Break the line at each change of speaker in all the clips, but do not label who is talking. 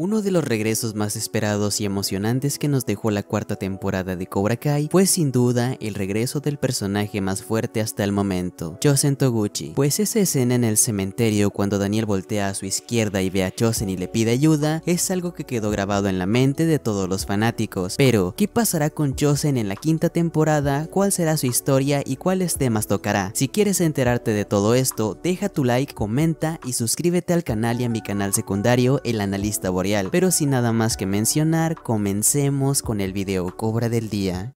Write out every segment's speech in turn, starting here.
Uno de los regresos más esperados y emocionantes que nos dejó la cuarta temporada de Cobra Kai fue sin duda el regreso del personaje más fuerte hasta el momento, Chosen Toguchi. Pues esa escena en el cementerio cuando Daniel voltea a su izquierda y ve a Chosen y le pide ayuda es algo que quedó grabado en la mente de todos los fanáticos. Pero, ¿qué pasará con Chosen en la quinta temporada? ¿Cuál será su historia y cuáles temas tocará? Si quieres enterarte de todo esto, deja tu like, comenta y suscríbete al canal y a mi canal secundario El Analista Boreal pero sin nada más que mencionar, comencemos con el video Cobra del día.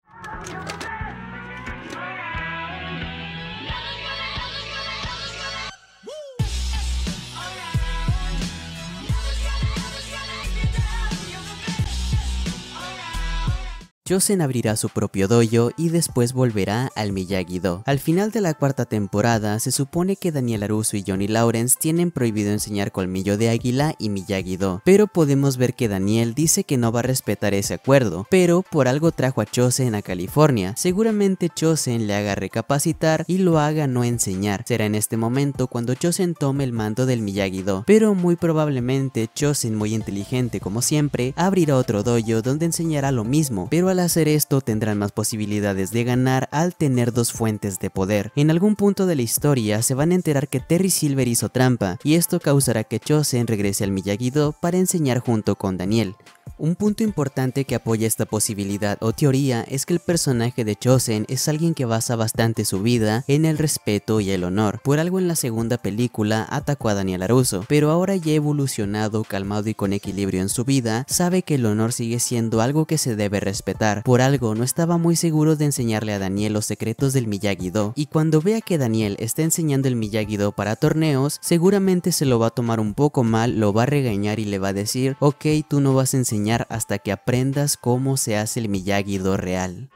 Chosen abrirá su propio dojo y después volverá al Miyagi-Do. Al final de la cuarta temporada, se supone que Daniel Aruso y Johnny Lawrence tienen prohibido enseñar colmillo de águila y Miyagi-Do, pero podemos ver que Daniel dice que no va a respetar ese acuerdo, pero por algo trajo a Chosen a California. Seguramente Chosen le haga recapacitar y lo haga no enseñar. Será en este momento cuando Chosen tome el mando del Miyagi-Do, pero muy probablemente Chosen, muy inteligente como siempre, abrirá otro dojo donde enseñará lo mismo, pero al hacer esto tendrán más posibilidades de ganar al tener dos fuentes de poder. En algún punto de la historia se van a enterar que Terry Silver hizo trampa y esto causará que Chosen regrese al Miyagi-Do para enseñar junto con Daniel. Un punto importante que apoya esta posibilidad o teoría es que el personaje de Chosen es alguien que basa bastante su vida en el respeto y el honor. Por algo en la segunda película atacó a Daniel Aruso, pero ahora ya evolucionado, calmado y con equilibrio en su vida, sabe que el honor sigue siendo algo que se debe respetar. Por algo no estaba muy seguro de enseñarle a Daniel los secretos del Miyagi-Do, y cuando vea que Daniel está enseñando el Miyagi-Do para torneos, seguramente se lo va a tomar un poco mal, lo va a regañar y le va a decir, ok, tú no vas a enseñar hasta que aprendas cómo se hace el Miyagi-Do real.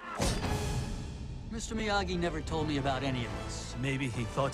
Told me about any of this. He thought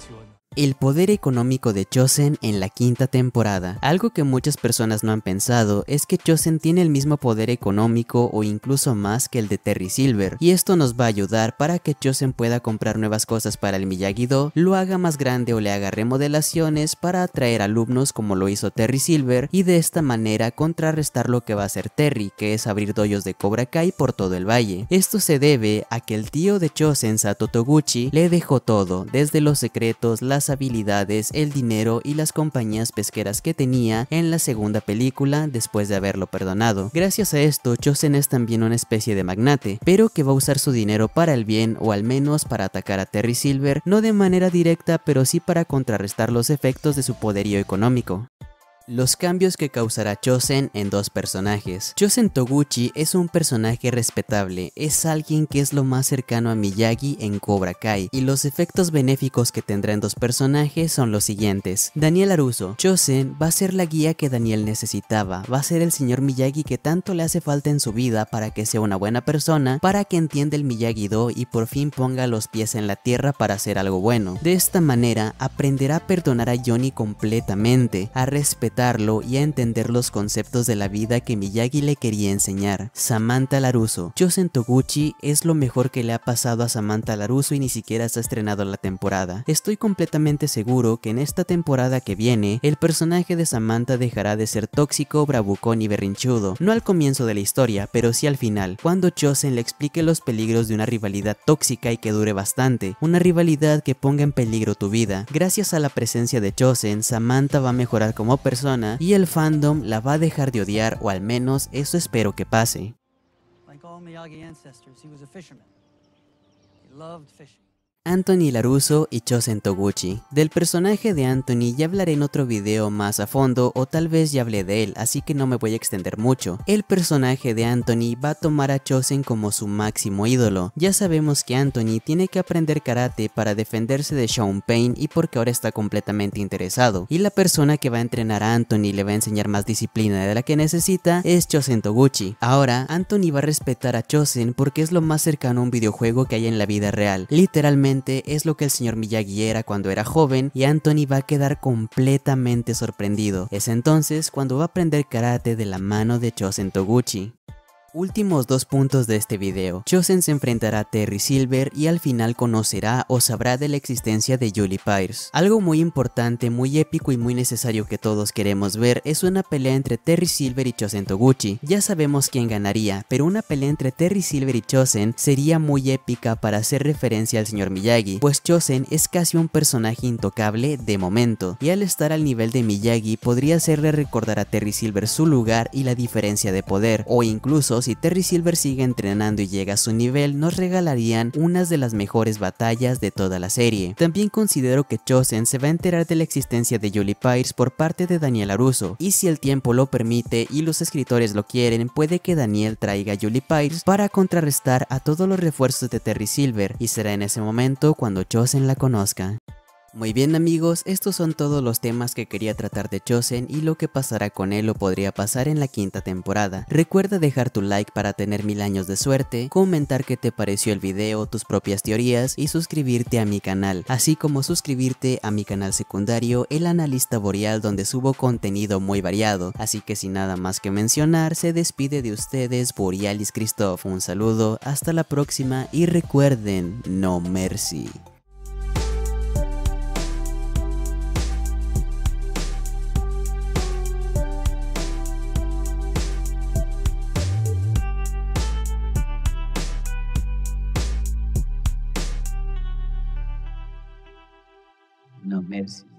el poder económico de Chosen en la quinta temporada. Algo que muchas personas no han pensado es que Chosen tiene el mismo poder económico o incluso más que el de Terry Silver, y esto nos va a ayudar para que Chosen pueda comprar nuevas cosas para el Miyagi-Do, lo haga más grande o le haga remodelaciones para atraer alumnos como lo hizo Terry Silver y de esta manera contrarrestar lo que va a hacer Terry, que es abrir doyos de Cobra Kai por todo el valle. Esto se debe a que el tío de Chosen, Sato Toguchi, le dejó todo, desde los secretos, las habilidades, el dinero y las compañías pesqueras que tenía en la segunda película después de haberlo perdonado. Gracias a esto, Chosen es también una especie de magnate, pero que va a usar su dinero para el bien o al menos para atacar a Terry Silver, no de manera directa pero sí para contrarrestar los efectos de su poderío económico. Los cambios que causará Chosen en dos personajes. Chosen Toguchi es un personaje respetable, es alguien que es lo más cercano a Miyagi en Cobra Kai, y los efectos benéficos que tendrá en dos personajes son los siguientes. Daniel Aruso, Chosen va a ser la guía que Daniel necesitaba, va a ser el señor Miyagi que tanto le hace falta en su vida para que sea una buena persona, para que entienda el Miyagi-Do y por fin ponga los pies en la tierra para hacer algo bueno. De esta manera aprenderá a perdonar a Johnny completamente, a respetar y a entender los conceptos de la vida que Miyagi le quería enseñar. Samantha Laruso. Chosen Toguchi es lo mejor que le ha pasado a Samantha Laruso y ni siquiera se ha estrenado la temporada. Estoy completamente seguro que en esta temporada que viene, el personaje de Samantha dejará de ser tóxico, bravucón y berrinchudo. No al comienzo de la historia, pero sí al final, cuando Chosen le explique los peligros de una rivalidad tóxica y que dure bastante. Una rivalidad que ponga en peligro tu vida. Gracias a la presencia de Chosen, Samantha va a mejorar como persona y el fandom la va a dejar de odiar o al menos eso espero que pase. Anthony Laruso y Chosen Toguchi. Del personaje de Anthony ya hablaré en otro video más a fondo o tal vez ya hablé de él, así que no me voy a extender mucho. El personaje de Anthony va a tomar a Chosen como su máximo ídolo. Ya sabemos que Anthony tiene que aprender karate para defenderse de Sean Payne y porque ahora está completamente interesado. Y la persona que va a entrenar a Anthony y le va a enseñar más disciplina de la que necesita es Chosen Toguchi. Ahora, Anthony va a respetar a Chosen porque es lo más cercano a un videojuego que hay en la vida real. Literalmente es lo que el señor Miyagi era cuando era joven y Anthony va a quedar completamente sorprendido. Es entonces cuando va a aprender karate de la mano de Chosen Toguchi. Últimos dos puntos de este video. Chosen se enfrentará a Terry Silver y al final conocerá o sabrá de la existencia de Julie Pierce. Algo muy importante, muy épico y muy necesario que todos queremos ver es una pelea entre Terry Silver y Chosen Toguchi. Ya sabemos quién ganaría, pero una pelea entre Terry Silver y Chosen sería muy épica para hacer referencia al señor Miyagi, pues Chosen es casi un personaje intocable de momento, y al estar al nivel de Miyagi podría hacerle recordar a Terry Silver su lugar y la diferencia de poder, o incluso si Terry Silver sigue entrenando y llega a su nivel, nos regalarían unas de las mejores batallas de toda la serie. También considero que Chosen se va a enterar de la existencia de Julie Pierce por parte de Daniel Aruso, y si el tiempo lo permite y los escritores lo quieren, puede que Daniel traiga a Julie Pierce para contrarrestar a todos los refuerzos de Terry Silver, y será en ese momento cuando Chosen la conozca. Muy bien amigos, estos son todos los temas que quería tratar de Chosen y lo que pasará con él o podría pasar en la quinta temporada. Recuerda dejar tu like para tener mil años de suerte, comentar qué te pareció el video, tus propias teorías y suscribirte a mi canal, así como suscribirte a mi canal secundario El Analista Boreal donde subo contenido muy variado, así que sin nada más que mencionar, se despide de ustedes Borealis Christoph, un saludo, hasta la próxima y recuerden, no mercy.
No mercy.